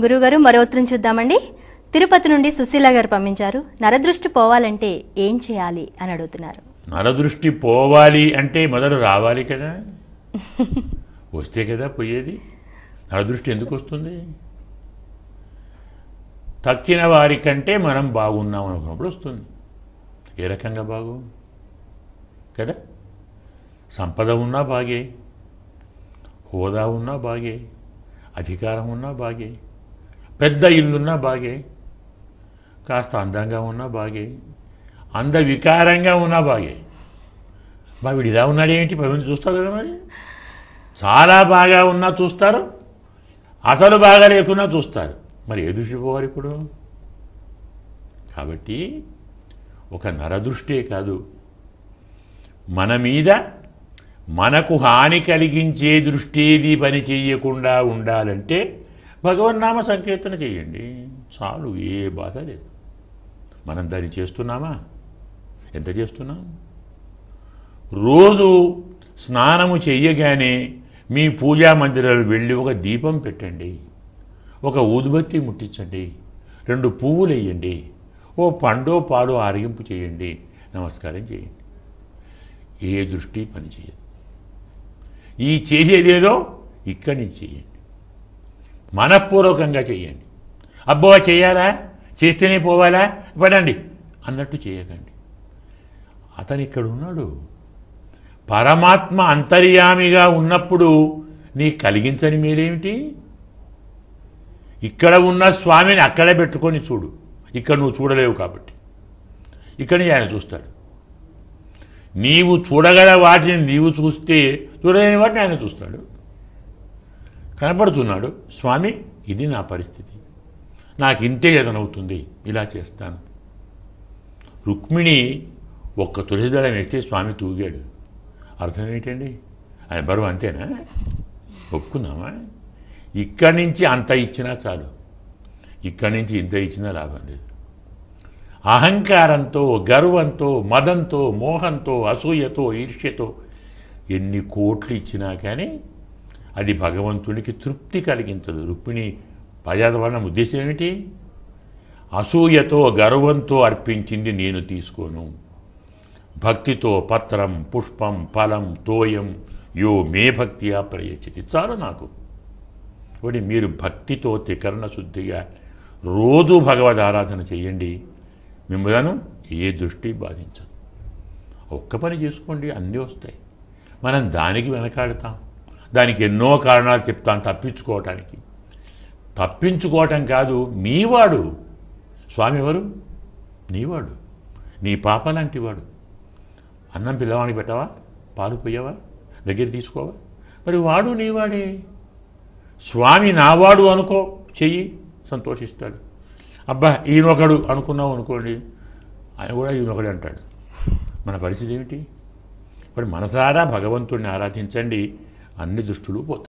గురుగారు మరో ఉత్తరం చూద్దామండి. తిరుపతి నుండి సుశీల గారు పంపించారు. నరదృష్టి పోవాలంటే ఏం చేయాలి అని అడుగుతున్నారు. నరదృష్టి పోవాలి అంటే మొదలు రావాలి కదా. వస్తే కదా పోయేది. నరదృష్టి ఎందుకు వస్తుంది? తక్కిన వారి కంటే మనం బాగున్నాం అనుకున్నప్పుడు వస్తుంది. ఏ రకంగా బాగు? కదా? సంపద ఉన్నా బాగే. హోదా ఉన్నా బాగే. అధికారం ఉన్నా బాగే. పెద్ద ఇల్లున్నా బాగే కాస్త అందంగా ఉన్నా బాగే అంద వికారంగా ఉన్నా బాగే. బా వీడు ఇలా ఉన్నాడేంటి పవిని చూస్తారు కదా మరి? చాలా బాగా ఉన్నా చూస్తారు అసలు బాగా లేకున్నా చూస్తారు. మరి ఏ దృష్టిపోవాలి ఇప్పుడు? కాబట్టి ఒక నరదృష్టే కాదు. మన మీద మనకు హాని కలిగించే దృష్టిది పని చేయకుండా ఉండాలంటే భగవన్నామ సంకీర్తన చేయండి. చాలు ఏ బాధ లేదు. మనం దాన్ని చేస్తున్నామా? ఎంత చేస్తున్నాం? రోజు స్నానము చెయ్యగానే మీ పూజా మందిరాలు వెళ్ళి ఒక దీపం పెట్టండి. ఒక ఊదుబత్తి ముట్టించండి. రెండు పువ్వులు వేయండి. ఓ పండో పాడో ఆరగింపు చేయండి. నమస్కారం చేయండి. ఏ దృష్టి పనిచేయదు. ఈ చేసేదేదో ఇక్కడి నుంచి చేయండి. మనఃపూర్వకంగా చేయండి అబ్బో చేయాలా చేస్తేనే పోవాలా? పడండి అన్నట్టు చేయకండి. అతను ఇక్కడ ఉన్నాడు. పరమాత్మ అంతర్యామిగా ఉన్నప్పుడు నీ కలిగించని మీరేమిటి ఇక్కడ ఉన్న స్వామిని అక్కడే పెట్టుకొని చూడు. ఇక్కడ నువ్వు చూడలేవు కాబట్టి. ఇక్కడ నుంచి ఆయన చూస్తాడు. నీవు చూడగల వాటిని నీవు చూస్తే చూడలేని వాటిని ఆయన చూస్తాడు. కనపడుతున్నాడు స్వామి ఇది నా పరిస్థితి. నాకు ఇంతే ఎదనవుతుంది ఇలా చేస్తాను. రుక్మిణి ఒక్క తులసిదళం వేస్తే స్వామి తూగాడు. అర్థం ఏంటండి? ఆయన బరువు అంతేనా? ఒప్పుకుందామా? ఇక్కడి నుంచి అంత ఇచ్చినా చాలు. ఇక్కడి నుంచి ఇంత ఇచ్చినా లాభం లేదు. అహంకారంతో గర్వంతో మదంతో మోహంతో అసూయతో ఈర్ష్యతో ఎన్ని కోట్లు ఇచ్చినా కానీ అది భగవంతునికి తృప్తి కలిగించదు. రుక్మిణి పదార్థం ఉద్దేశం ఏమిటి? అసూయతో గర్వంతో అర్పించింది నేను తీసుకోను. భక్తితో పత్రం పుష్పం ఫలం తోయం యో మే భక్తియా ప్రయచితి చాలు నాకు. కాబట్టి మీరు భక్తితో త్రికరణ శుద్ధిగా రోజు భగవద్ ఆరాధన చేయండి. మిమ్మలను ఏ దృష్టి బాధించదు. ఒక్క పని చేసుకోండి అన్నీ వస్తాయి. మనం దానికి వెనకాడతాం. దానికి ఎన్నో కారణాలు చెప్తాను తప్పించుకోవటానికి. తప్పించుకోవటం కాదు నీవాడు. స్వామి ఎవరు? నీవాడు. నీ పాప లాంటి వాడు. అన్నం పిల్లవాడికి పెట్టవా? పాలు పోయావా? దగ్గర తీసుకోవా? మరి వాడు నీవాడే. స్వామి నావాడు అనుకో చెయ్యి సంతోషిస్తాడు. అబ్బా ఈయనొకడు అనుకున్నావు అనుకోండి ఆయన కూడా ఈయనొకడు అంటాడు. మన పరిస్థితి ఏమిటి? ఇప్పుడు మనసారా భగవంతుడిని ఆరాధించండి. అన్ని దృష్టిలో పోతాయి.